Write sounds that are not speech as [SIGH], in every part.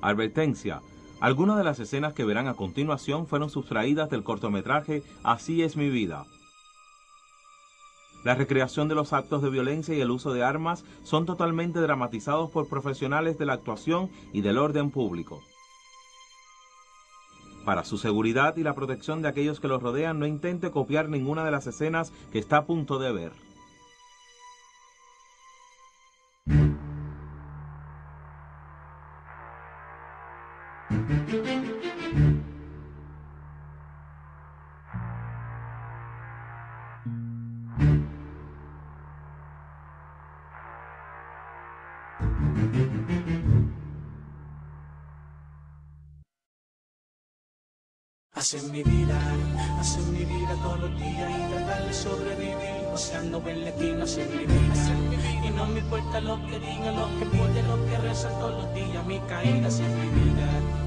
Advertencia. Algunas de las escenas que verán a continuación fueron sustraídas del cortometraje Así es mi vida. La recreación de los actos de violencia y el uso de armas son totalmente dramatizados por profesionales de la actuación y del orden público. Para su seguridad y la protección de aquellos que los rodean, no intente copiar ninguna de las escenas que está a punto de ver. Hacen mi vida, hacen mi vida todos los días y tratar de sobrevivir. O sea, no ven la esquina, hacen mi vida. Y no me importa lo que digan, lo que piden, lo que rezan todos los días. Mi caída, hacen mi vida.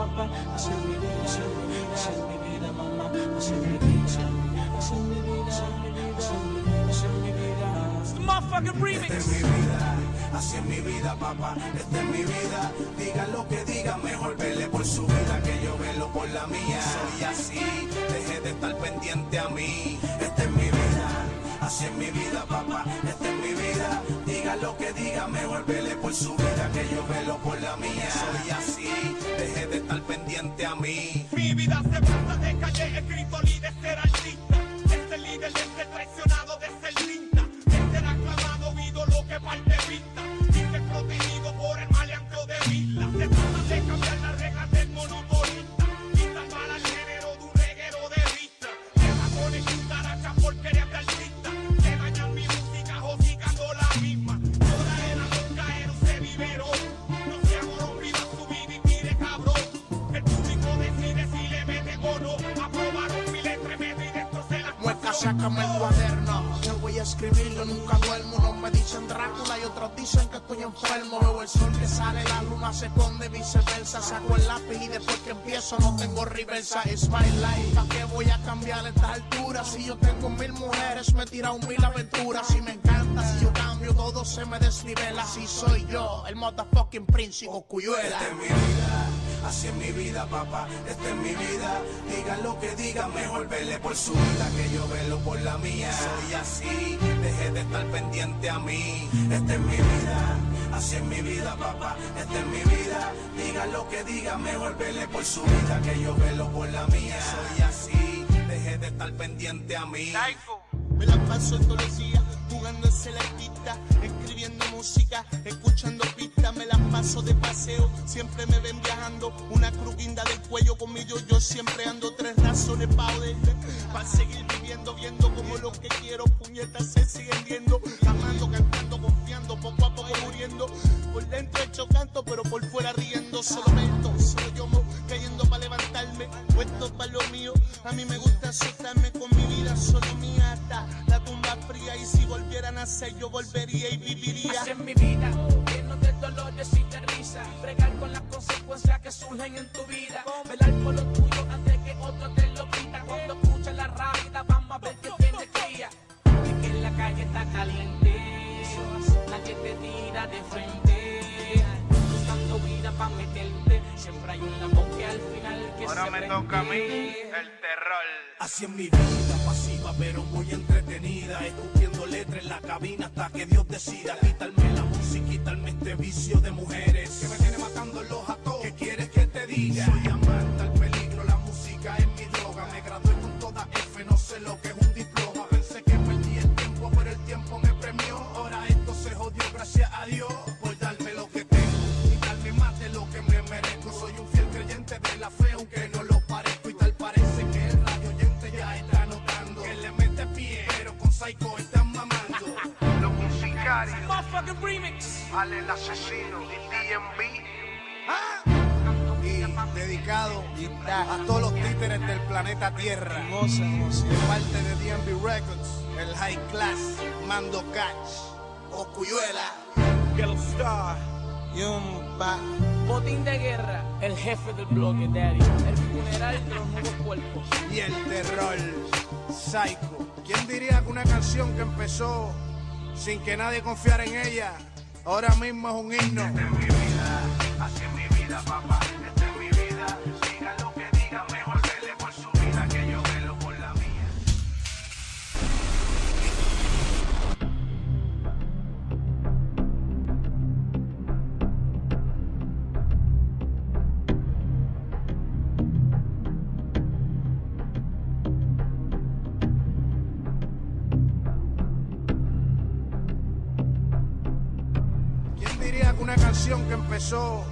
Papá, hacen mi vida, mi vida, mi vida, mamá, hacen mi vida, mi vida, mi vida, hacen mi vida, mi vida. It's the motherfucking remix. Esta es mi vida, así es mi vida, papá. Esta es mi vida. Digan lo que digan, mejor vele por su vida que yo velo por la mía. Soy así, deje de estar pendiente a mí. Esta es mi vida, así es mi vida, papá. Esta es mi vida. Digan lo que digan, mejor vele por su vida que yo velo por la mía. Soy así, deje de pendiente a mí. Mi vida se pasa sácame el cuaderno. Yo voy a escribirlo, nunca duermo. No me dicen Drácula y otros dicen que estoy enfermo. Veo el sol que sale, la luna se esconde, viceversa. Saco el lápiz y después que empiezo no tengo reversa. Es my life. ¿Para qué voy a cambiar a esta altura? Si yo tengo mil mujeres, me he tirado mil aventuras. Si me encanta, si yo cambio, todo se me desnivela. Si soy yo, el motherfucking príncipe Cuyuela. Así es mi vida, papá. Esta es mi vida. Digan lo que digan, mejor vele por su vida que yo velo por la mía. Soy así, deje de estar pendiente a mí. Esta es mi vida, así es mi vida, papá. Esta es mi vida. Digan lo que digan, mejor vele por su vida que yo velo por la mía. Soy así, deje de estar pendiente a mí. Me la paso todos los jugando en celestita, escribiendo música, escuchando pistas, me la paso de paseo, siempre me ven viajando, una cruz guinda del cuello conmigo, yo siempre ando tres razones pa' joderme, para seguir viviendo, viendo como lo que quiero, puñetas se siguen viendo, amando, cantando, confiando, poco a poco muriendo, por dentro hecho canto, pero por fuera riendo, solo mento, solo yo cayendo para levantarme, puesto para lo mío, a mí me gusta nacer yo volvería y viviría. Así es mi vida, lleno de dolores y de risa. Bregar con las consecuencias que surgen en tu vida. Velar por lo tuyo antes que otro te lo quita. Cuando escuchas la rápida, vamos a ver que tiene cría. Es que en la calle está caliente. Nadie te tira de frente. Buscando vida para meterte. Siempre hay una voz que al final que Ahora se me toca a mí el terror. Así es mi vida, pasiva pero muy entretenida. Escupiendo letras en la cabina hasta que Dios decida. Quitarme la música, quitarme este vicio de mujeres. Que me tiene matando los a todos. ¿Qué quieres que te diga? Soy amante al peligro, la música es mi droga. Me gradué con toda F, no sé lo que es un diploma. Pensé que perdí el tiempo, pero el tiempo me premió. Ahora esto se jodió, gracias a Dios. Por darme lo que tengo y darme más de lo que me merezco. Soy un fiel creyente de la fe, aunque no lo parezco. Y tal parece que el radio oyente ya está notando que le mete pie, pero con Psycho Remix. Ale el asesino y DMV. Y dedicado a todos los títeres del planeta Tierra. De parte de DMV Records, el High Class, Mando Catch, Ocuyuela, Yellow Star. Yumpa. Botín de guerra, el jefe del bloque, Daddy. El funeral de los nuevos cuerpos. y el terror. Psycho. ¿Quién diría que una canción que empezó sin que nadie confiara en ella, ahora mismo es un himno? Una canción que empezó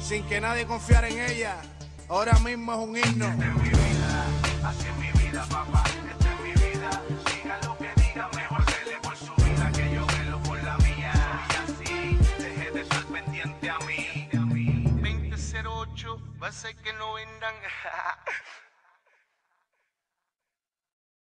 sin que nadie confiara en ella, ahora mismo es un himno? Esta es mi vida, así es mi vida, papá. Esta es mi vida. Diga lo que diga, mejor vele por su vida que yo velo por la mía. Y así, deje de estar pendiente a mí. 2008, va a ser que no vendan. [LAUGHS]